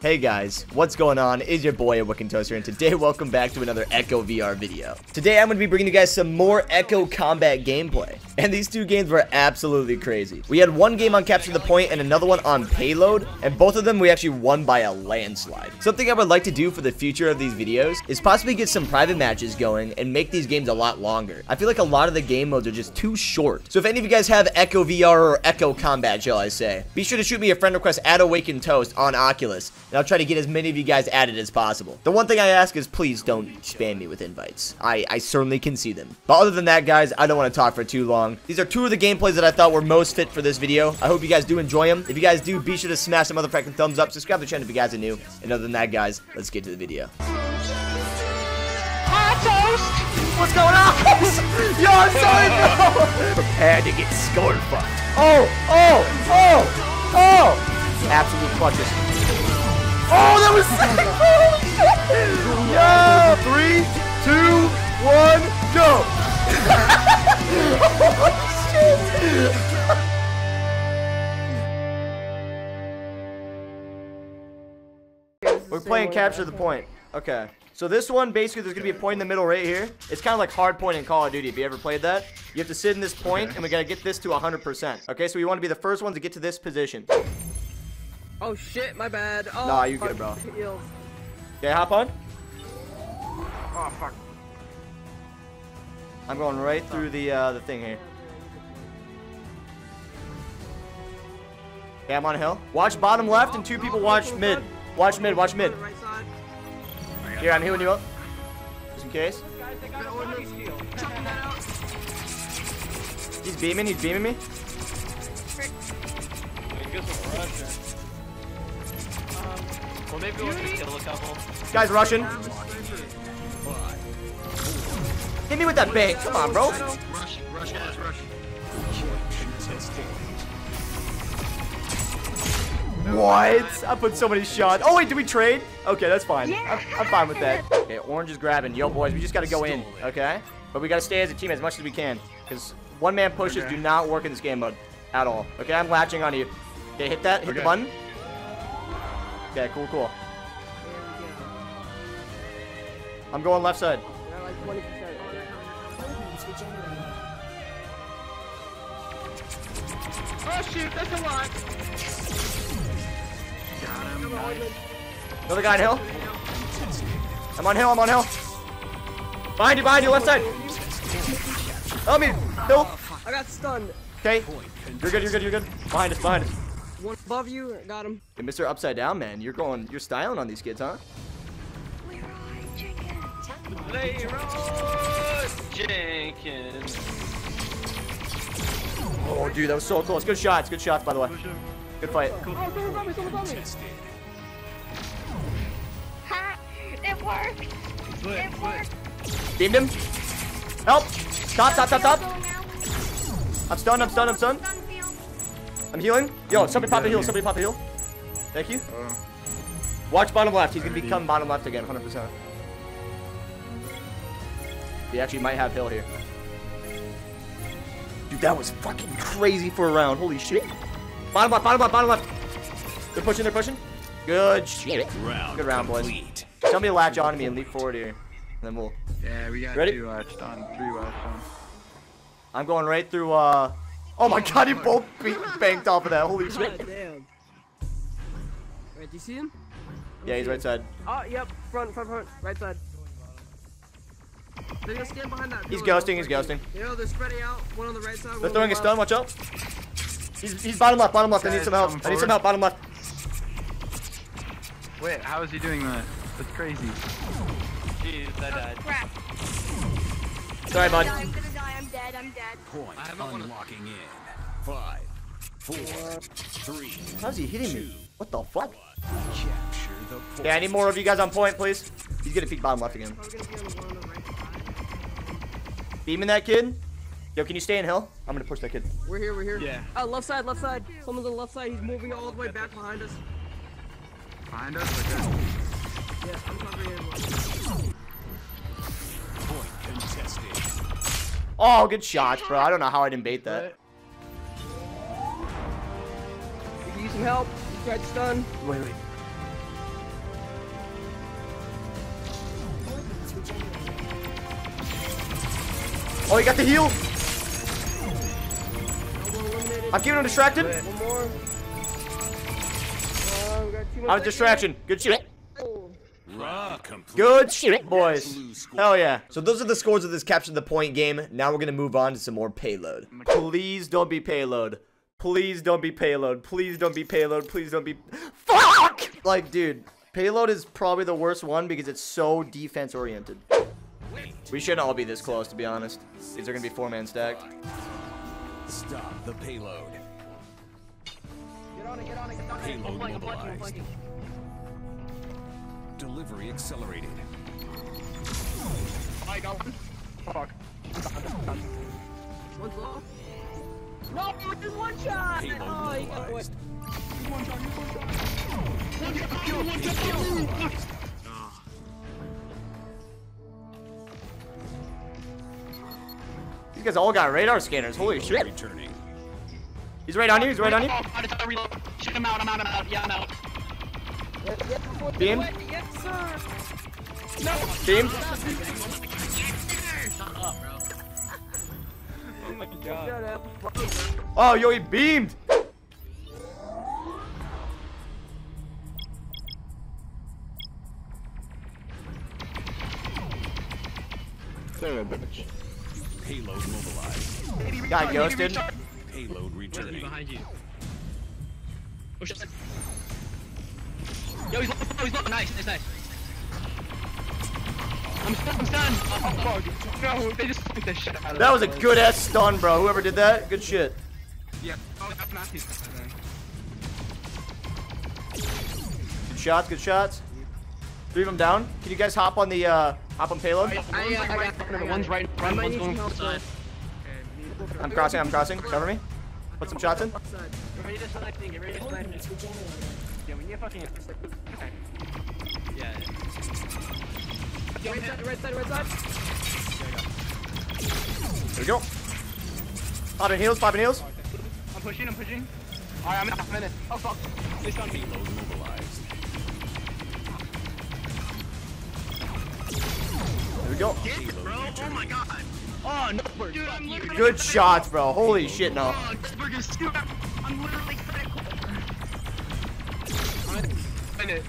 Hey guys, what's going on? Is your boy Awakened Toaster, and today welcome back to another Echo VR video. Today I'm going to be bringing you guys some more Echo Combat gameplay, and these two games were absolutely crazy. We had one game on Capture the Point and another one on Payload, and both of them we actually won by a landslide. Something I would like to do for the future of these videos is possibly get some private matches going and make these games a lot longer. I feel like a lot of the game modes are just too short. So if any of you guys have Echo VR or Echo Combat, shall I say, be sure to shoot me a friend request at AwakenToast on Oculus and I'll try to get as many of you guys added as possible. The one thing I ask is please don't spam me with invites. I, I certainly can see them. But other than that, guys, I don't want to talk for too long. Um, these are two of the gameplays that I thought were most fit for this video. I hope you guys do enjoy them. If you guys do, be sure to smash the motherfucking thumbs up. Subscribe to the channel if you guys are new. And other than that, guys, let's get to the video. Hi, Toast! What's going on? Yo, I'm sorry, bro. Prepare to get scored for. Oh, oh, oh, oh. Absolute clutches. Oh, that was sick! Yo! Three, two, one, go! We're playing capture the point. Okay. So this one, basically, there's going to be a point in the middle right here. It's kind of like hard point in Call of Duty. If you ever played that, you have to sit in this point, and we got to get this to 100%. Okay, so we want to be the first one to get to this position. Oh shit, my bad. Oh, Nah, you good, bro. Okay, hop on. Oh fuck. I'm going right through the uh, the thing here. Okay, I'm on a hill. Watch bottom left, and two people watch mid. Watch mid, watch mid. Here, I'm healing you up. Just in case. He's beaming, he's beaming me. Well, maybe we'll just kill a couple. Guy's rushing. Hit me with that bang. Come on, bro. Rush, rush, guys, rush. What? I put so many shots. Oh, wait, did we trade? Okay, that's fine. I'm, I'm fine with that. Okay, orange is grabbing. Yo, boys, we just got to go in, okay? But we got to stay as a team as much as we can. Because one-man pushes Okay. do not work in this game mode at all. Okay, I'm latching on you. Okay, hit that. Hit the button. Okay, cool, cool. I'm going left side. They're like 20%. Oh shoot, that's a lot. Another guy on hill. I'm on hill, I'm on hill. Behind you, behind you, left side. Help me. Hill. I got stunned. Okay. You're good, you're good, you're good. Behind us, behind us. One above you, got him. Hey, Mr. Upside Down, man. You're going, you're styling on these kids, huh? Leroy Jenkins. Oh, dude, that was so close. Good shots, good shots, by the way. Good fight. Oh, someone's on me, someone's on me. Ha! It worked! It worked! Beamed him. Help. Top, top, top, top. I'm stunned, I'm stunned, I'm stunned. I'm healing. Yo, somebody pop a heal, somebody pop a heal. Thank you. Uh. Watch bottom left. He's gonna become bottom left again, 100%. He actually might have hill here. Dude, that was fucking crazy for a round. Holy shit. Bottom left, bottom left, bottom left. They're pushing, they're pushing. Good shit. Good round, boys. Somebody latch on to me and leap forward here. And then we'll... Yeah, we got Ready? two latched on, three latched on. I'm going right through, uh... Oh my god, you both beat, banked off of that. Holy shit. God damn. Wait, do you see him? Yeah, he's right side. Oh, yep. Front, front, front. Right side. They're gonna stand behind that. He's ghosting, he's ghosting. You know, they're spreading out. One on the right side. They're throwing a stun, watch out. He's, he's bottom left, bottom left. I need some help. I need some help, bottom left. Wait, how is he doing that? That's crazy. Jeez, I died. Oh, crap. Sorry, bud. I'm gonna die. I'm dead. I'm dead. Point unlocking in. Five, four, three, How's he hitting me? What the fuck? capture the point. Yeah, I need more of you guys on point, please. He's gonna peek bottom left again. Beaming that kid. Yo, can you stay in hill? I'm gonna push that kid. We're here, we're here. Yeah. Oh, left side, left side. Someone's on the left side. He's moving all the way back behind us. Behind us? Okay. Yeah, I'm covering everyone. Point contested. Oh, good shots, bro. I don't know how I didn't bait that. We can use some help. You tried to stun. Wait, wait. Oh, he got the heal. I'm keeping him distracted. One more. Oh, we got two more Out of distraction. Good shit. Run complete. Good shit, boys. Hell yeah. So those are the scores of this capture the point game. Now we're gonna move on to some more payload. Please don't be payload. Please don't be payload. Please don't be payload. Please don't be. Fuck! Like, dude, payload is probably the worst one because it's so defense oriented. We shouldn't all be this close, to be honest. These are gonna be four man stacked. Stop the payload. Get on it, get on it, get on it. Payload I'm flanking, I'm flanking, mobilized. flanking. Delivery accelerated. I got one. Fuck. One's low. No, just one shot. Payload Oh, he got away. mobilized. These guys all got radar scanners. Holy shit. Returning. He's right on you. He's right on you. Oh, Check him out, I'm out, I'm out. Yeah, I'm out. Yes, yes, Beam. wet, Yes, sir. Team. Shut up. Oh, yo, he beamed. Payload mobilized. Got ghosted. Payload returning. Behind you. Oh shit. Yo, he's low, oh, he's low. Nice, nice, nice. I'm stunned, I'm stunned. Oh, fuck. No, they just took the shit out of That was a good ass stun, bro. Whoever did that, good shit. Yeah. Oh, that's not his. Good shots, good shots. Three of them down. Can you guys hop on the uh, hop on payload? I, uh, I got, I got One's right in front, one's going some from help, the side. I'm crossing. I'm crossing. Cover me. Put some shots in. Left side. Get ready to select thing, get ready to select. Yeah, we need fucking. Okay. Yeah, yeah. Right side, right side, right side. There we go. Popping heals. Popping heals. I'm pushing, I'm pushing. Alright, I'm in a minute. Oh fuck. Stunned me. Mobilized. There we go. Bro, oh my god. Oh, no, dude, I'm literally. Good shots, bro. Holy shit, no. Oh, Pittsburgh is super. I'm literally critical. Minute.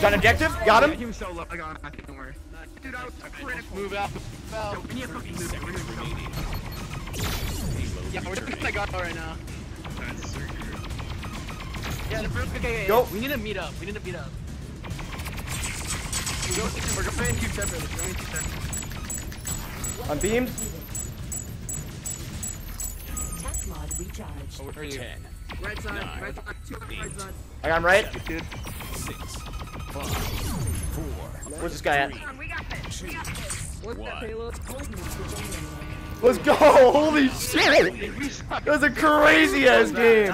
Got an objective. Got He him. was so low. I got him. Don't worry. Dude, I was critical. Move out. Yo, we need to fucking move. We're gonna Remaining. Yeah, we're just returning. gonna go right now. Yeah, the first, okay, okay, Go. yeah, we need to meet up. We need to meet up. We go, we're going two separately. We're going two separately. I'm beamed. Tac mod recharged. Oh, ten, Right side, Nine. right side, two on right side. I got him right. six, five, four, Where's this guy at? Come we got this. We got this. What's that payload? Let's go! Holy shit! That was a crazy ass game.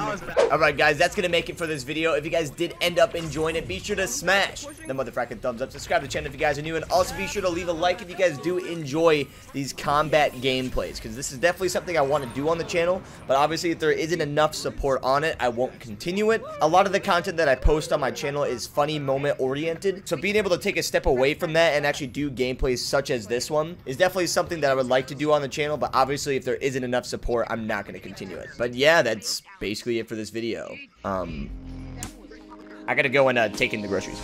Alright guys, that's gonna make it for this video. If you guys did end up enjoying it, be sure to smash the motherfucking thumbs up. Subscribe to the channel if you guys are new, and also be sure to leave a like if you guys do enjoy these combat gameplays, because this is definitely something I want to do on the channel, but obviously if there isn't enough support on it, I won't continue it. A lot of the content that I post on my channel is funny moment oriented, so being able to take a step away from that and actually do gameplays such as this one is definitely something that I would like to do on the channel, but obviously if there isn't enough support, I'm not going to continue it. But yeah, that's basically it for this video. Um, I gotta go and uh, take in the groceries.